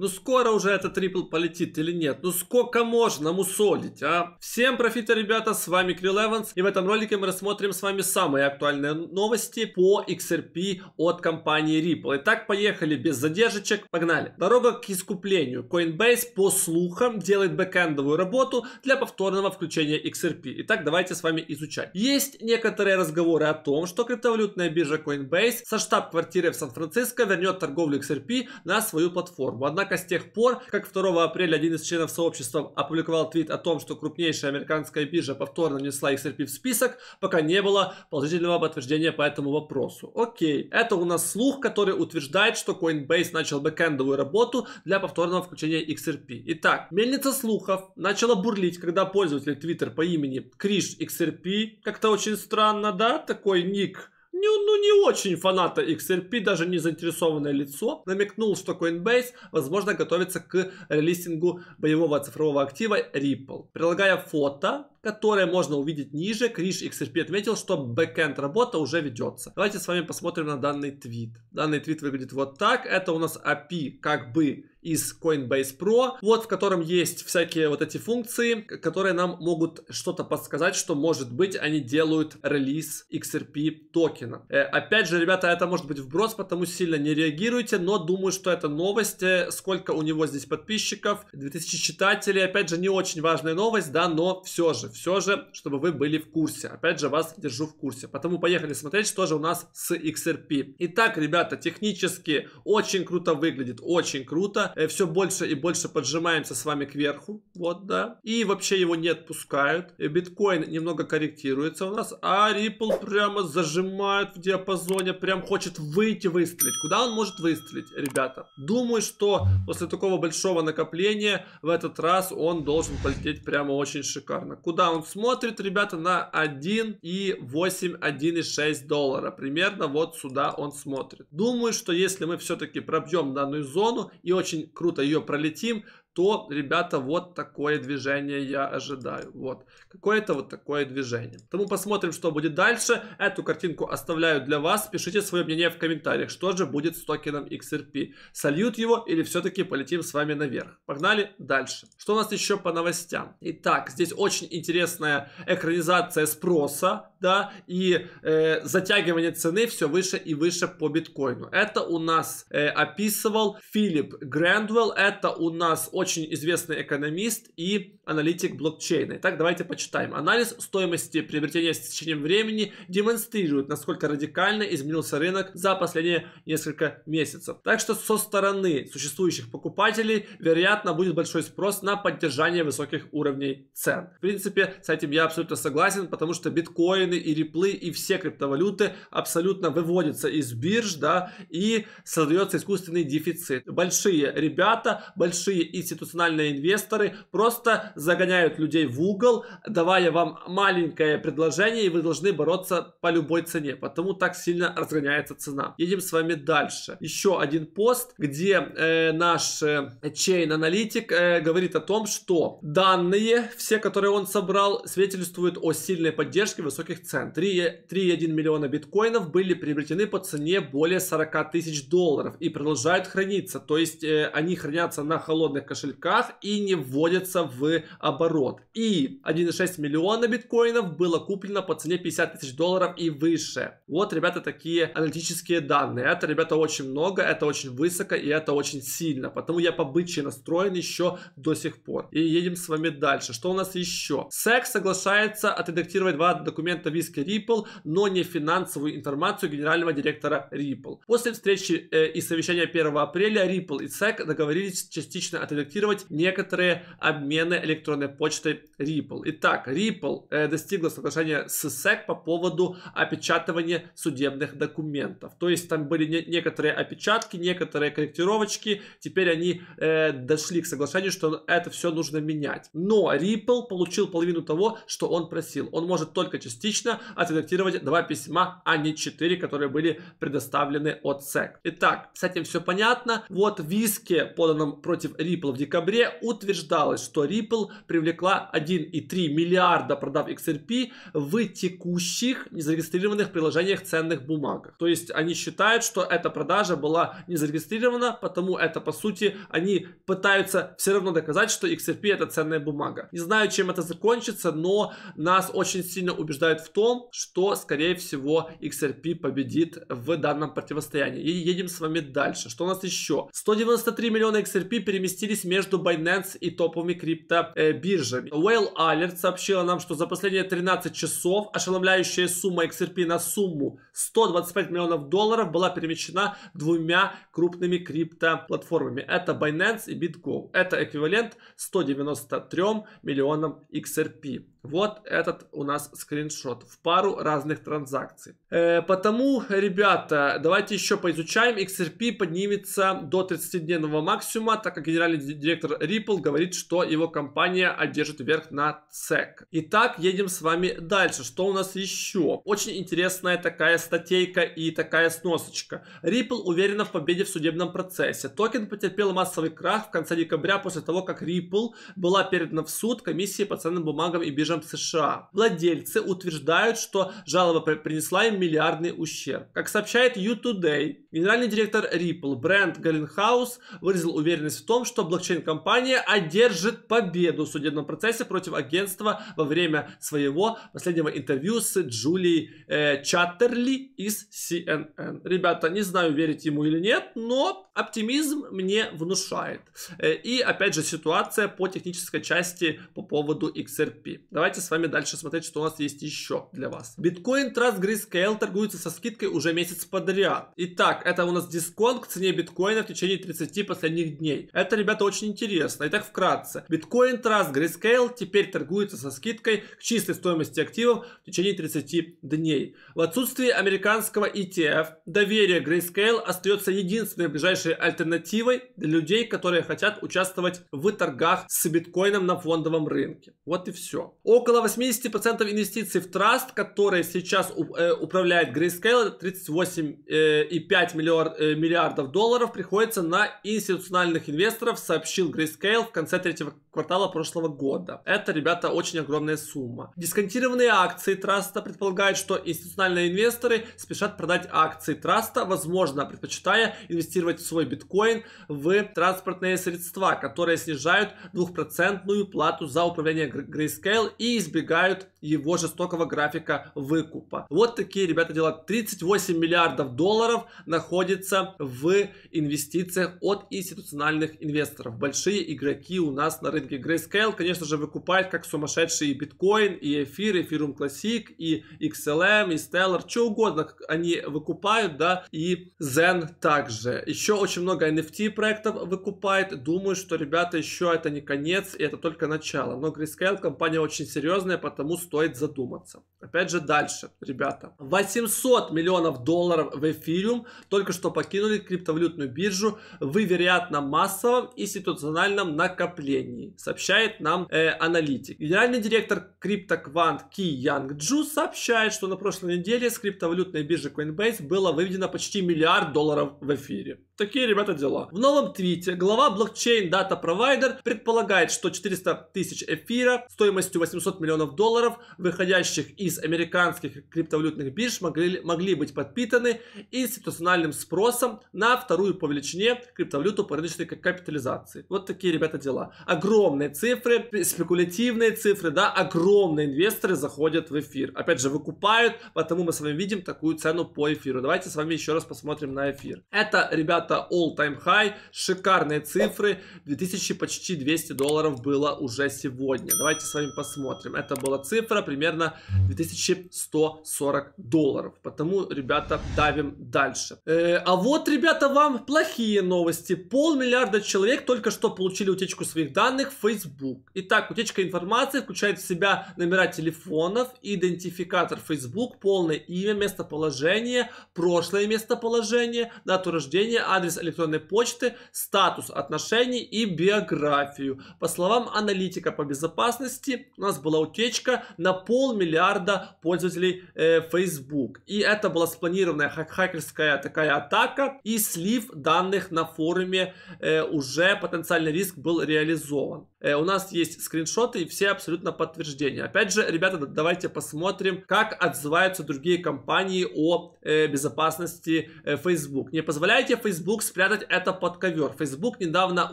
Ну скоро уже этот трипл полетит или нет? Ну сколько можно мусолить, а? Всем профита, ребята, с вами Крил Эванс. И в этом ролике мы рассмотрим с вами самые актуальные новости по XRP от компании Ripple. Итак, поехали без задержек, погнали. Дорога к искуплению. Coinbase, по слухам, делает бэкэндовую работу для повторного включения XRP. Итак, давайте с вами изучать. Есть некоторые разговоры о том, что криптовалютная биржа Coinbase со штаб-квартиры в Сан-Франциско вернет торговлю XRP на свою платформу. Однако с тех пор, как 2 апреля один из членов сообщества опубликовал твит о том, что крупнейшая американская биржа повторно внесла XRP в список, пока не было положительного подтверждения по этому вопросу. Окей, это у нас слух, который утверждает, что Coinbase начал бэкэндовую работу для повторного включения XRP. Итак, мельница слухов начала бурлить, когда пользователь Twitter по имени Криш XRP, как-то очень странно, да, такой ник, ну, ну не очень фаната XRP, даже не заинтересованное лицо, намекнул, что Coinbase, возможно, готовится к релистингу боевого цифрового актива Ripple. Прилагая фото, которое можно увидеть ниже, Криш XRP отметил, что бэкэнд работа уже ведется. Давайте с вами посмотрим на данный твит. Данный твит выглядит вот так. Это у нас API как бы из Coinbase Pro, вот в котором есть всякие вот эти функции, которые нам могут что-то подсказать, что может быть они делают релиз XRP токена. Э, опять же, ребята, это может быть вброс, потому сильно не реагируйте, но думаю, что это новость. Сколько у него здесь подписчиков? 2000 читателей. Опять же, не очень важная новость, да, но все же, все же, чтобы вы были в курсе. Опять же, вас держу в курсе. Потому поехали смотреть, что же у нас с XRP. Итак, ребята, технически очень круто выглядит, очень круто. Э, все больше и больше поджимаемся с вами кверху, вот, да. И вообще его не отпускают. Э, биткоин немного корректируется у нас, а Ripple прямо зажимает в диапазоне, прям хочет выйти выстрелить. Куда он может выстрелить, ребята? Думаю, что после такого большого накопления в этот раз он должен полететь прямо очень шикарно. Куда он смотрит, ребята, на 1,8, 1,6 доллара. Примерно вот сюда он смотрит. Думаю, что если мы все-таки пробьем данную зону и очень круто ее пролетим, то, ребята, вот такое движение я ожидаю. Вот, какое-то вот такое движение. Тому посмотрим, что будет дальше. Эту картинку оставляю для вас. Пишите свое мнение в комментариях, что же будет с токеном XRP. Сольют его или все-таки полетим с вами наверх. Погнали дальше. Что у нас еще по новостям? Итак, здесь очень интересная экранизация спроса, да, и э, затягивание цены все выше и выше по биткоину. Это у нас э, описывал Филипп Грэндвелл. Это у нас очень очень известный экономист и аналитик блокчейна. Итак, давайте почитаем. Анализ стоимости приобретения с течением времени демонстрирует, насколько радикально изменился рынок за последние несколько месяцев. Так что со стороны существующих покупателей, вероятно, будет большой спрос на поддержание высоких уровней цен. В принципе, с этим я абсолютно согласен, потому что биткоины и реплы и все криптовалюты абсолютно выводятся из бирж, да, и создается искусственный дефицит. Большие ребята, большие институты институциональные инвесторы просто загоняют людей в угол, давая вам маленькое предложение, и вы должны бороться по любой цене, потому так сильно разгоняется цена. Едем с вами дальше. Еще один пост, где э, наш э, Chain аналитик э, говорит о том, что данные, все, которые он собрал, свидетельствуют о сильной поддержке высоких цен. 3,1 миллиона биткоинов были приобретены по цене более 40 тысяч долларов и продолжают храниться, то есть э, они хранятся на холодных кошельках кошельках и не вводятся в оборот. И 1,6 миллиона биткоинов было куплено по цене 50 тысяч долларов и выше. Вот, ребята, такие аналитические данные. Это, ребята, очень много, это очень высоко и это очень сильно. Потому я побычьи настроен еще до сих пор. И едем с вами дальше. Что у нас еще? SEC соглашается отредактировать два документа Виски Ripple, но не финансовую информацию генерального директора Ripple. После встречи э, и совещания 1 апреля Ripple и SEC договорились частично отредактировать зафиксировать некоторые обмены электронной почтой Ripple. Итак, Ripple э, достигла соглашения с SEC по поводу опечатывания судебных документов. То есть там были не, некоторые опечатки, некоторые корректировочки. Теперь они э, дошли к соглашению, что это все нужно менять. Но Ripple получил половину того, что он просил. Он может только частично отредактировать два письма, а не четыре, которые были предоставлены от SEC. Итак, с этим все понятно. Вот в иске, поданном против Ripple в декабре утверждалось, что Ripple привлекла 1,3 миллиарда продав XRP в текущих незарегистрированных приложениях ценных бумагах. То есть они считают, что эта продажа была не зарегистрирована, потому это по сути они пытаются все равно доказать, что XRP это ценная бумага. Не знаю, чем это закончится, но нас очень сильно убеждают в том, что скорее всего XRP победит в данном противостоянии. И едем с вами дальше. Что у нас еще? 193 миллиона XRP переместились между Binance и топовыми криптобиржами. Whale Alert сообщила нам, что за последние 13 часов ошеломляющая сумма XRP на сумму 125 миллионов долларов была перемещена двумя крупными криптоплатформами. Это Binance и BitGo. Это эквивалент 193 миллионам XRP. Вот этот у нас скриншот в пару разных транзакций. Э, потому, ребята, давайте еще поизучаем. XRP поднимется до 30-дневного максимума, так как генеральный директор Ripple говорит, что его компания одержит верх на SEC. Итак, едем с вами дальше. Что у нас еще? Очень интересная такая статейка и такая сносочка. Ripple уверена в победе в судебном процессе. Токен потерпел массовый крах в конце декабря после того, как Ripple была передана в суд комиссии по ценным бумагам и биржам США. Владельцы утверждают, что жалоба принесла им миллиардный ущерб. Как сообщает U-Today, генеральный директор Ripple Брент Галленхаус выразил уверенность в том, что блокчейн-компания одержит победу в судебном процессе против агентства во время своего последнего интервью с Джулией э, Чаттерли из CNN. Ребята, не знаю, верить ему или нет, но оптимизм мне внушает. Э, и опять же ситуация по технической части по поводу XRP. Давайте с вами дальше смотреть, что у нас есть еще для вас. Биткоин Trust Grayscale торгуется со скидкой уже месяц подряд. Итак, это у нас дисконт к цене биткоина в течение 30 последних дней. Это, ребята, очень интересно. Итак, вкратце. Биткоин Trust Grayscale теперь торгуется со скидкой к чистой стоимости активов в течение 30 дней. В отсутствии американского ETF доверие Grayscale остается единственной ближайшей альтернативой для людей, которые хотят участвовать в торгах с биткоином на фондовом рынке. Вот и все. Около 80% инвестиций в траст, который сейчас э, управляет Grayscale, 38,5 э, миллиард, э, миллиардов долларов, приходится на институциональных инвесторов, сообщил Grayscale в конце третьего квартала прошлого года. Это, ребята, очень огромная сумма. Дисконтированные акции траста предполагают, что институциональные инвесторы спешат продать акции траста, возможно, предпочитая инвестировать в свой биткоин в транспортные средства, которые снижают двухпроцентную плату за управление Grayscale и избегают его жестокого графика выкупа. Вот такие, ребята, дела. 38 миллиардов долларов находится в инвестициях от институциональных инвесторов. Большие игроки у нас на рынке Grayscale, конечно же, выкупают как сумасшедшие и биткоин, и эфир, эфирум Classic, и XLM, и Stellar, что угодно они выкупают, да, и Zen также. Еще очень много NFT проектов выкупает. Думаю, что, ребята, еще это не конец, и это только начало. Но Grayscale компания очень серьезная, потому стоит задуматься. Опять же, дальше, ребята. 800 миллионов долларов в эфириум только что покинули криптовалютную биржу в вероятно массовом институциональном накоплении, сообщает нам э, аналитик. Генеральный директор CryptoQuant Ки Янг Джу сообщает, что на прошлой неделе с криптовалютной биржи Coinbase было выведено почти миллиард долларов в эфире. Такие, ребята, дела. В новом твите глава блокчейн Data Provider предполагает, что 400 тысяч эфира стоимостью 800 миллионов долларов, выходящих из американских криптовалютных бирж, могли, могли быть подпитаны институциональным спросом на вторую по величине криптовалюту по рыночной капитализации. Вот такие, ребята, дела. Огромные цифры, спекулятивные цифры, да, огромные инвесторы заходят в эфир. Опять же, выкупают, потому мы с вами видим такую цену по эфиру. Давайте с вами еще раз посмотрим на эфир. Это, ребята, это all-time high, шикарные цифры, 2000 почти 200 долларов было уже сегодня. Давайте с вами посмотрим. Это была цифра примерно 2140 долларов. Потому, ребята, давим дальше. Э, а вот, ребята, вам плохие новости. Полмиллиарда человек только что получили утечку своих данных в Facebook. Итак, утечка информации включает в себя номера телефонов, идентификатор Facebook, полное имя, местоположение, прошлое местоположение, дату рождения, адрес электронной почты, статус отношений и биографию. По словам аналитика по безопасности, у нас была утечка на полмиллиарда пользователей э, Facebook. И это была спланированная хак хакерская такая атака и слив данных на форуме э, уже потенциальный риск был реализован. Э, у нас есть скриншоты и все абсолютно подтверждения. Опять же, ребята, давайте посмотрим, как отзываются другие компании о э, безопасности э, Facebook. Не позволяйте Facebook спрятать это под ковер. Facebook недавно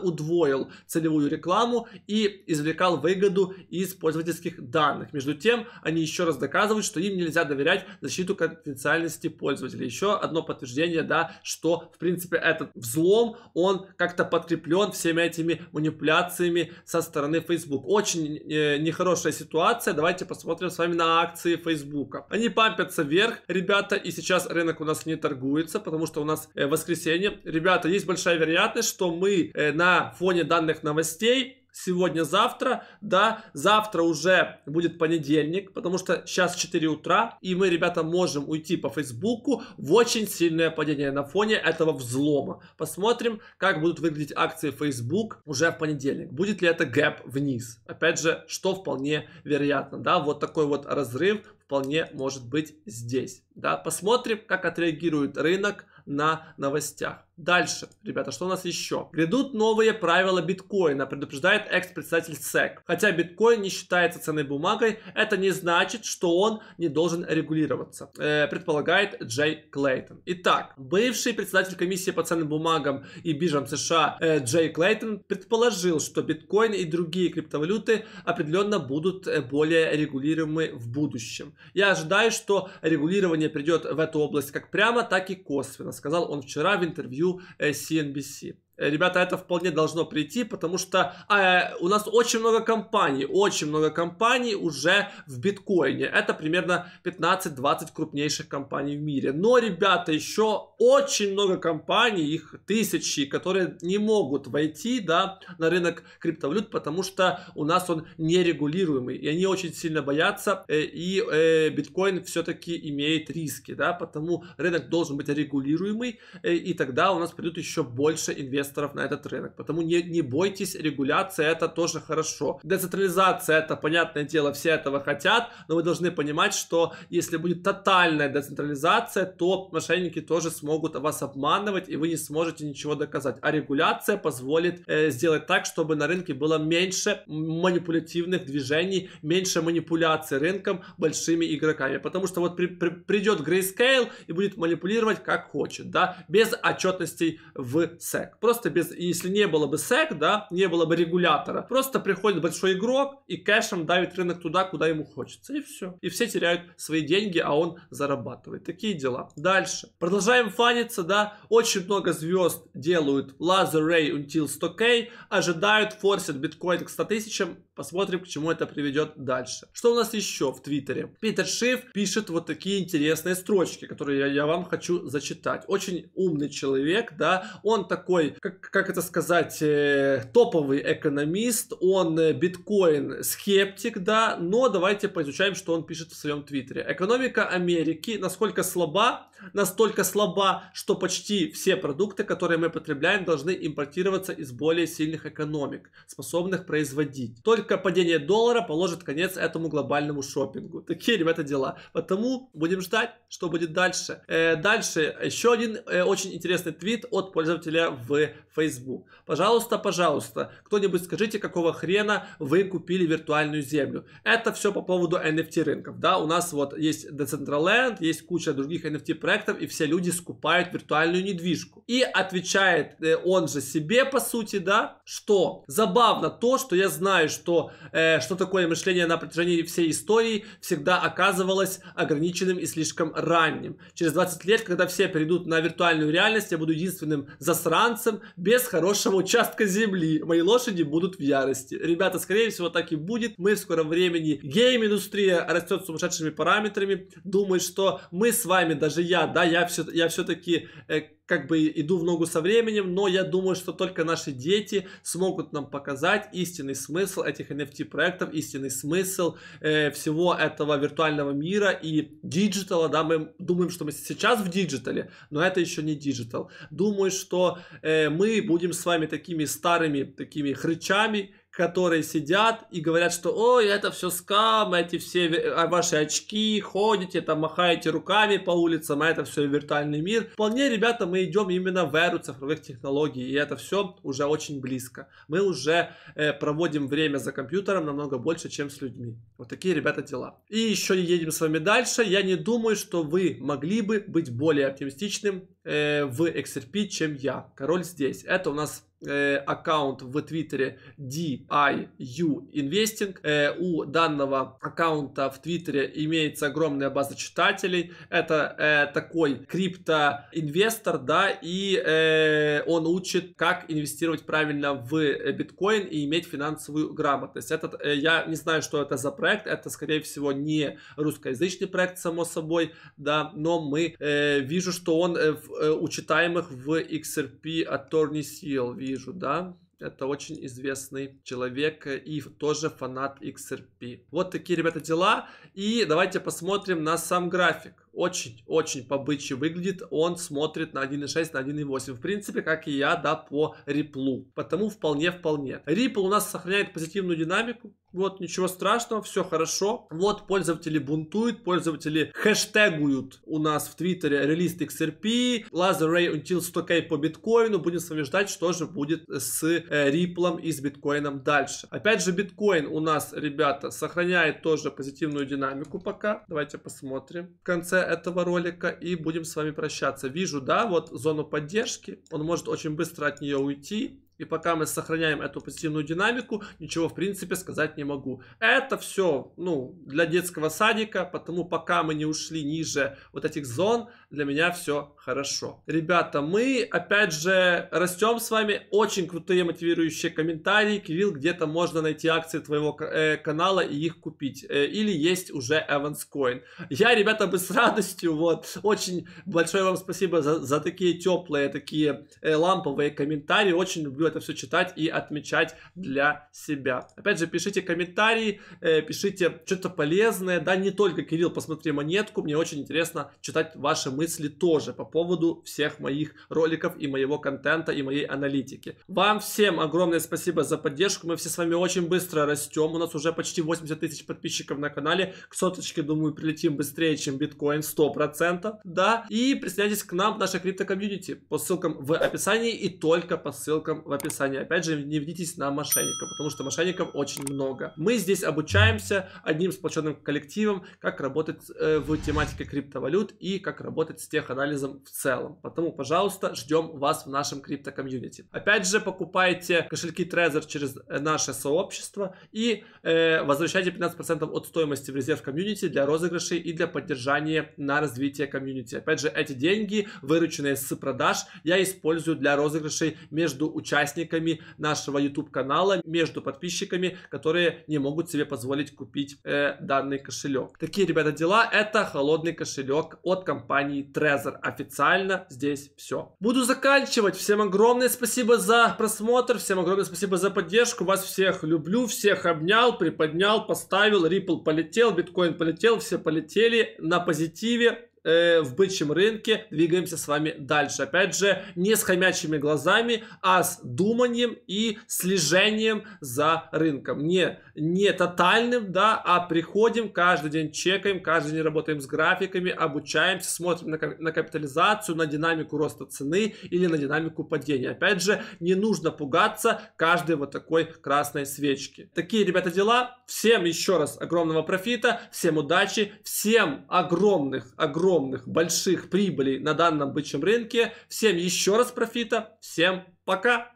удвоил целевую рекламу и извлекал выгоду из пользовательских данных. Между тем, они еще раз доказывают, что им нельзя доверять защиту конфиденциальности пользователей. Еще одно подтверждение, да, что, в принципе, этот взлом, он как-то подкреплен всеми этими манипуляциями со стороны Facebook. Очень э, нехорошая ситуация. Давайте посмотрим с вами на акции Facebook. Они пампятся вверх, ребята, и сейчас рынок у нас не торгуется, потому что у нас э, воскресенье. Ребята, есть большая вероятность, что мы э, на фоне данных новостей сегодня-завтра, да, завтра уже будет понедельник, потому что сейчас 4 утра, и мы, ребята, можем уйти по Фейсбуку в очень сильное падение на фоне этого взлома. Посмотрим, как будут выглядеть акции Facebook уже в понедельник. Будет ли это гэп вниз? Опять же, что вполне вероятно, да, вот такой вот разрыв вполне может быть здесь, да. Посмотрим, как отреагирует рынок на новостях. Дальше, ребята, что у нас еще? Грядут новые правила биткоина, предупреждает экс-председатель SEC. Хотя биткоин не считается ценной бумагой, это не значит, что он не должен регулироваться, э, предполагает Джей Клейтон. Итак, бывший председатель комиссии по ценным бумагам и биржам США э, Джей Клейтон предположил, что биткоин и другие криптовалюты определенно будут э, более регулируемы в будущем. Я ожидаю, что регулирование придет в эту область как прямо, так и косвенно, сказал он вчера в интервью интервью CNBC. Э, ребята, это вполне должно прийти, потому что э, у нас очень много компаний, очень много компаний уже в биткоине. Это примерно 15-20 крупнейших компаний в мире. Но, ребята, еще очень много компаний, их тысячи, которые не могут войти да, на рынок криптовалют, потому что у нас он нерегулируемый. И они очень сильно боятся, э, и э, биткоин все-таки имеет риски, да, потому рынок должен быть регулируемый, э, и тогда у нас придут еще больше инвесторов инвесторов на этот рынок. Потому не, не бойтесь, регуляция это тоже хорошо. Децентрализация это, понятное дело, все этого хотят, но вы должны понимать, что если будет тотальная децентрализация, то мошенники тоже смогут вас обманывать, и вы не сможете ничего доказать. А регуляция позволит э, сделать так, чтобы на рынке было меньше манипулятивных движений, меньше манипуляций рынком большими игроками. Потому что вот при, при, придет Grayscale и будет манипулировать как хочет, да, без отчетностей в SEC. Просто просто без, если не было бы SEC, да, не было бы регулятора, просто приходит большой игрок и кэшем давит рынок туда, куда ему хочется, и все. И все теряют свои деньги, а он зарабатывает. Такие дела. Дальше. Продолжаем фаниться, да, очень много звезд делают Laser Ray Until 100K, ожидают, форсят биткоин к 100 тысячам, посмотрим, к чему это приведет дальше. Что у нас еще в Твиттере? Питер Шиф пишет вот такие интересные строчки, которые я, я вам хочу зачитать. Очень умный человек, да, он такой, как, как это сказать, э, топовый экономист, он э, биткоин скептик, да, но давайте поизучаем, что он пишет в своем твиттере. Экономика Америки насколько слаба, настолько слаба, что почти все продукты, которые мы потребляем, должны импортироваться из более сильных экономик, способных производить. Только падение доллара положит конец этому глобальному шопингу. Такие, ребята, дела. Потому будем ждать, что будет дальше. Э, дальше еще один э, очень интересный твит от пользователя в Facebook. Пожалуйста, пожалуйста, кто-нибудь скажите, какого хрена вы купили виртуальную землю. Это все по поводу NFT рынков. Да, у нас вот есть Decentraland, есть куча других NFT проектов, и все люди скупают виртуальную недвижку. И отвечает э, он же себе, по сути, да, что забавно то, что я знаю, что, э, что такое мышление на протяжении всей истории всегда оказывалось ограниченным и слишком ранним. Через 20 лет, когда все перейдут на виртуальную реальность, я буду единственным засранцем, без хорошего участка земли. Мои лошади будут в ярости. Ребята, скорее всего, так и будет. Мы в скором времени, гейм-индустрия растет сумасшедшими параметрами. Думаю, что мы с вами, даже я, я, да, я, все, я все-таки э, как бы иду в ногу со временем, но я думаю, что только наши дети смогут нам показать истинный смысл этих NFT проектов, истинный смысл э, всего этого виртуального мира и диджитала, да, мы думаем, что мы сейчас в диджитале, но это еще не digital. Думаю, что э, мы будем с вами такими старыми, такими хрычами, которые сидят и говорят, что ой, это все скам, эти все а, ваши очки, ходите, там махаете руками по улицам, а это все виртуальный мир. Вполне, ребята, мы идем именно в эру цифровых технологий, и это все уже очень близко. Мы уже э, проводим время за компьютером намного больше, чем с людьми. Вот такие, ребята, дела. И еще едем с вами дальше. Я не думаю, что вы могли бы быть более оптимистичным э, в XRP, чем я. Король здесь. Это у нас э, аккаунт в Твиттере DIU Investing. Э, у данного аккаунта в Твиттере имеется огромная база читателей. Это э, такой криптоинвестор, да, и э, он учит, как инвестировать правильно в биткоин и иметь финансовую грамотность. Этот, э, я не знаю, что это за проект. Это, скорее всего, не русскоязычный проект, само собой, да, но мы э, вижу, что он э, учитаемых в XRP Attorney Seal вижу, да. Это очень известный человек и тоже фанат XRP. Вот такие, ребята, дела. И давайте посмотрим на сам график очень-очень побычий выглядит. Он смотрит на 1.6, на 1.8. В принципе, как и я, да, по риплу. Потому вполне-вполне. Ripple у нас сохраняет позитивную динамику. Вот, ничего страшного, все хорошо. Вот, пользователи бунтуют, пользователи хэштегуют у нас в Твиттере релиз XRP, Laser Ray until 100k по биткоину. Будем с вами ждать, что же будет с э, Ripple и с биткоином дальше. Опять же, биткоин у нас, ребята, сохраняет тоже позитивную динамику пока. Давайте посмотрим. В конце этого ролика и будем с вами прощаться. Вижу, да, вот зону поддержки. Он может очень быстро от нее уйти. И пока мы сохраняем эту позитивную динамику, ничего в принципе сказать не могу. Это все, ну, для детского садика, потому пока мы не ушли ниже вот этих зон, для меня все хорошо. Ребята, мы опять же растем с вами, очень крутые мотивирующие комментарии. Кирилл, где-то можно найти акции твоего э, канала и их купить. Э, или есть уже Evans Coin. Я, ребята, бы с радостью, вот, очень большое вам спасибо за, за такие теплые, такие э, ламповые комментарии. Очень люблю это все читать и отмечать для себя. Опять же, пишите комментарии, э, пишите что-то полезное. Да, не только Кирилл, посмотри монетку. Мне очень интересно читать ваши мысли тоже по поводу всех моих роликов и моего контента и моей аналитики. Вам всем огромное спасибо за поддержку. Мы все с вами очень быстро растем. У нас уже почти 80 тысяч подписчиков на канале. К соточке, думаю, прилетим быстрее, чем биткоин 100%. Да, и присоединяйтесь к нам в нашей крипто-комьюнити по ссылкам в описании и только по ссылкам в описании. Опять же, не ведитесь на мошенников, потому что мошенников очень много. Мы здесь обучаемся одним сплоченным коллективом, как работать э, в тематике криптовалют и как работать с теханализом в целом. Потому, пожалуйста, ждем вас в нашем крипто-комьюнити. Опять же, покупайте кошельки Trezor через э, наше сообщество и э, возвращайте 15% от стоимости в резерв комьюнити для розыгрышей и для поддержания на развитие комьюнити. Опять же, эти деньги, вырученные с продаж, я использую для розыгрышей между участниками участниками нашего YouTube канала, между подписчиками, которые не могут себе позволить купить э, данный кошелек. Такие, ребята, дела. Это холодный кошелек от компании Trezor. Официально здесь все. Буду заканчивать. Всем огромное спасибо за просмотр. Всем огромное спасибо за поддержку. Вас всех люблю. Всех обнял, приподнял, поставил. Ripple полетел, биткоин полетел. Все полетели на позитиве э, в бычьем рынке двигаемся с вами дальше. Опять же, не с хомячими глазами, а с думанием и слежением за рынком. Не, не тотальным, да, а приходим, каждый день чекаем, каждый день работаем с графиками, обучаемся, смотрим на, на капитализацию, на динамику роста цены или на динамику падения. Опять же, не нужно пугаться каждой вот такой красной свечки. Такие, ребята, дела. Всем еще раз огромного профита, всем удачи, всем огромных, огромных огромных, больших прибылей на данном бычьем рынке. Всем еще раз профита. Всем пока!